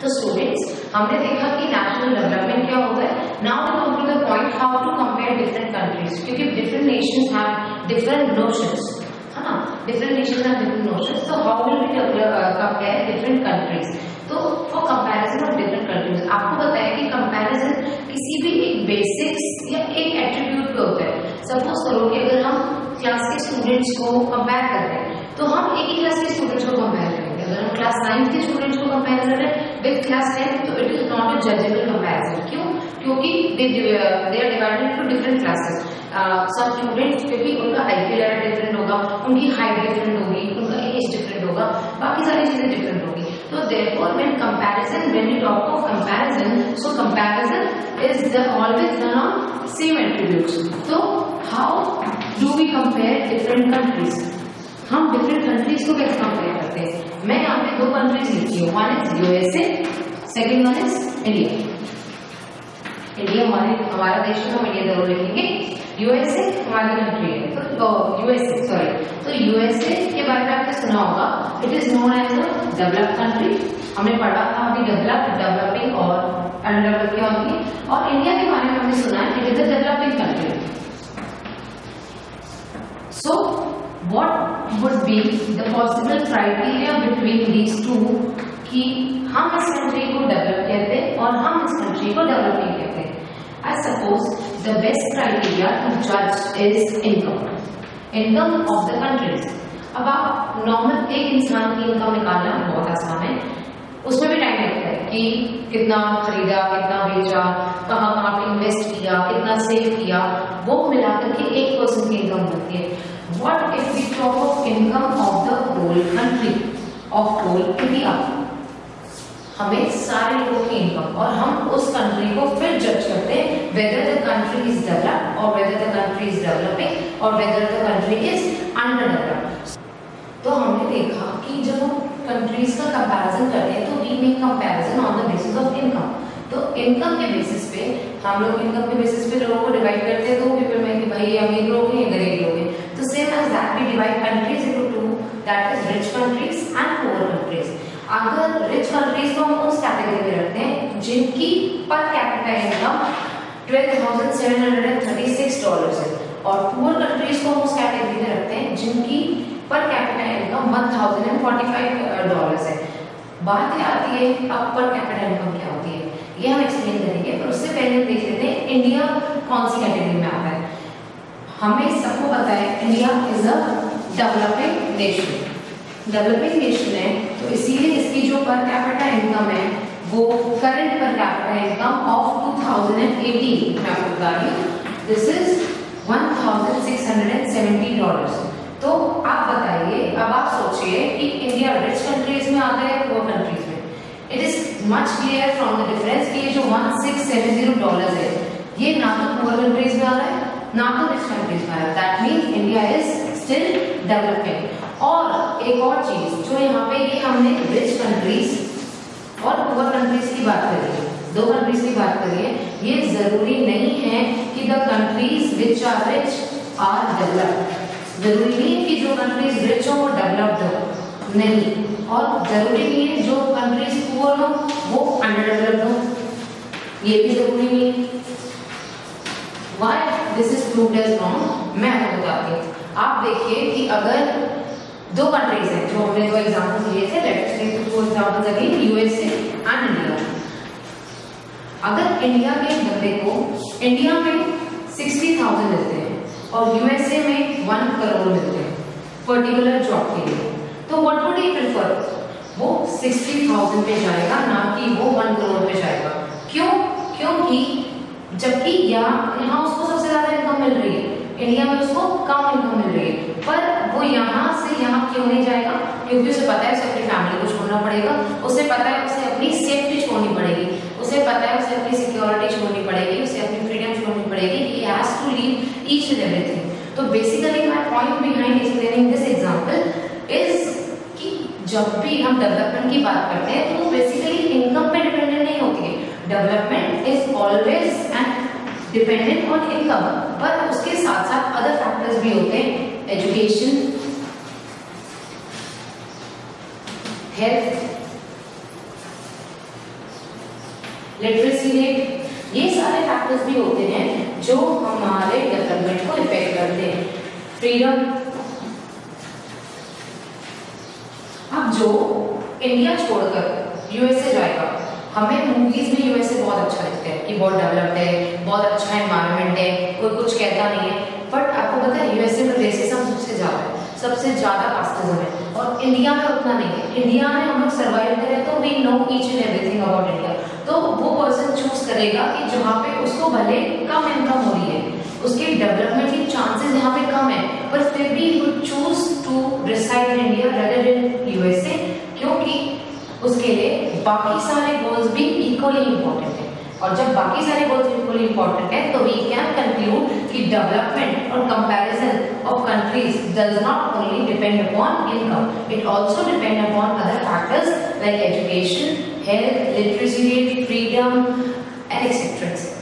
तो स्टूडेंट्स हमने देखा कि नेशनल डेवलपमेंट क्या होता है? Now we come to the point how to compare different countries क्योंकि different nations have different notions है ना? Different nations have different notions तो how will we compare different countries तो for comparison of different countries आपको है कि comparison किसी भी एक बेसिक्स या एक एट्रीब्यूट पे होता है। सपोज़ करो कि अगर हम क्लास के स्टूडेंट्स को कंपेयर करते हैं तो हम एक ही क्लास के स्टूडेंट्स को कंपेयर करेंगे अगर हम क्लास नाइन्थ के स्टूडेंट्स को compare with less than, so it is not a judgeable comparison. Why? Because they uh, they are divided into different classes. सब स्टूडेंट्स के भी उनका आई लेवल डिफरेंट होगा उनकी हाइट डिफरेंट होगी उनका एज डिफरेंट होगा बाकी सारी चीज़ें डिफरेंट होगी तो therefore when comparison when you talk of comparison so comparison is the always the same attributes तो how do we compare different countries हम डिफरेंट कंट्रीज़ को कैसे कंपेयर करते हैं। मैं यहाँ पे दो कंट्रीज़ लिखी हूँ। One is USA second one is India India हमारे, हमारा देश है हम इंडिया ज़रूर लिखेंगे। यूएसए हमारी कंट्री है। तो यूएसए सॉरी तो यूएसए के बारे में आपने सुना होगा। It is known as a develop country हमने पढ़ा था अभी डेवलप डेवलपिंग और अनडेवलप क्या होती है और इंडिया के बारे में हमने सुना है। It is a developing country so what would be the possible criteria between these two? कि हम इस कंट्री को डेवलप कहते हैं और हम इस कंट्री को डेवलपिंग कहते हैं I suppose the best criteria to जज is income income of the countries अब आप नॉर्मल एक इंसान की इनकम निकालना बहुत आसान है। उसमें भी टाइम लगता है। कि कितना खरीदा कितना बेचा कहाँ कहाँ पे इन्वेस्ट किया कितना सेव किया वो मिलाकर के एक पर्सन की इनकम बनती है What if we talk of income of the whole country, of whole India? हमें सारे लोगों की इनकम और हम उस कंट्री को फिर जज करते हैं whether the country is develop और whether the country is developing और whether the country is under develop तो हमने देखा कि जब हम कंट्रीज़ का कंपैरिजन करते हैं तो we make comparison on the basis of income तो इनकम के बेसिस पे हम लोग इनकम के बेसिस पे लोगों को डिवाइड करते हैं दो पीपल में कि भाई अमीर लोग हैं गरीब लोग हैं। तो same as that we divide countries into two that is rich countries and poor countries अगर रिच कंट्रीज़ को हम उस कैटेगरी में रखते हैं जिनकी पर कैपिटा इनकम 12,736 डॉलर्स है और पुअर कंट्रीज़ को हम उस कैटेगरी में रखते हैं जिनकी पर कैपिटा इनकम 1045 डॉलर्स है। बात आती है, अब पर कैपिटा इनकम क्या होती है? ये हम एक्सप्लेन करेंगे, पर उससे पहले देख लेते हैं इंडिया कौन सी कैटेगरी में आता है? हमें सबको पता है India is a developing nation developing nation है तो इसीलिए इसकी जो पर कैपिटा इनकम है, वो current per capita income of 2018 मैं आपको बता रही हूँ। दिस इज़ 1670 डॉलर्स तो आप बताइए, अब आप सोचिए कि इंडिया रिच कंट्रीज़ में आता है पुअर कंट्रीज़ में। It is much clear from the difference कि ये जो 1670 डॉलर्स है, ये ना तो पुअर कंट्रीज़ में आ रहा है, ना तो रिच कंट्रीज़ में आ रहा है। That mean India is still developing और एक और चीज़, जो यहाँ पे ये हमने रिच कंट्रीज़ और पुअर कंट्रीज़ की बात करी है, दो कंट्रीज़ की बात करी है, ये ज़रूरी नहीं है कि the countries which are rich are developed ज़रूरी नहीं है कि जो कंट्रीज़ रिच हो वो डेवलप्ड हो। नहीं। और ज़रूरी नहीं है जो कंट्रीज़ पुअर हो वो अंडर डेवलप्ड हो। ये भी ज़रूरी नहीं है। This is proved as wrong मैं आपको बताती हूँ। आप देखिए कि अगर दो कंट्रीज़ हैं जो हमने दो एग्जांपल्स लिए थे let's take two examples again USA and India अगर इंडिया के बंदे को इंडिया में 60,000 मिलते हैं। और यूएसए में वन करोड़ मिलते हैं पर्टिकुलर जॉब के लिए। तो व्हाट वुड ही प्रेफर वो 60,000 पे जाएगा ना कि वो वन करोड़ पे जाएगा। क्यों? क्योंकि जबकि यहाँ उसको सबसे ज़्यादा इनकम मिल रही है। इंडिया में उसको कम इनकम मिल रही है। पर वो यहाँ से यहाँ क्यों नहीं जाएगा? क्योंकि उसे पता है उसे अपनी फैमिली को छोड़ना पड़ेगा। उसे पता है उसे अपनी सेफ्टी छोड़नी पड़ेगी उसे पता है उसे अपनी सिक्योरिटी छोड़नी पड़ेगी उसे अपनी फ्रीडम छोड़नी पड़ेगी he has to leave each and everything तो basically my point behind explaining this example is कि जब भी हम डेवलपमेंट की बात करते हैं तो बेसिकली इनकम पे डिपेंडेंट नहीं होती है। Development is always and dependent on income पर उसके साथ साथ अदर फैक्टर्स भी होते हैं। एजुकेशन हेल्थ लिटरेसी रेट ये सारे फैक्टर्स भी होते हैं जो हमारे डेवलपमेंट को इफ़ेक्ट करते हैं। फ्रीडम अब जो इंडिया छोड़कर यूएसए जाएगा, हमें मूवीज़ में यूएसए बहुत अच्छा लगता है कि बहुत डेवलप्ड है, बहुत अच्छा एनवायरनमेंट है, कोई कुछ कहता नहीं है। बट आपको पता है यूएसए में रेसिज्म सबसे ज़्यादा है, सबसे ज़्यादा कास्टिज्म है। और इंडिया में उतना नहीं है। इंडिया में हम लोग सर्वाइव करें तो we know each and everything about India तो वो पर्सन चूज़ करेगा कि जहाँ पे उसको भले कम इनकम हो रही है उसके डेवलपमेंट के चांसेस यहाँ पे कम है, पर फिर भी choose to reside in India rather in USA क्योंकि उसके लिए बाकी सारे गोल्स भी इक्वली इंपॉर्टेंट है। और जब बाकी सारे गोल्स इक्वली इंपॉर्टेंट है तो वी कैन कंक्लूड कि डेवलपमेंट और comparison of countries does not only depend upon income it also depend upon other factors like education health literacy rate freedom and etcetera